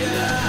Yeah.